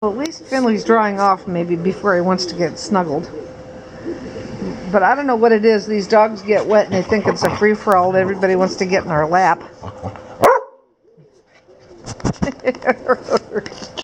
Well, at least Finley's drying off maybe before he wants to get snuggled. But I don't know what it is. These dogs get wet and they think it's a free for all. Everybody wants to get in our lap.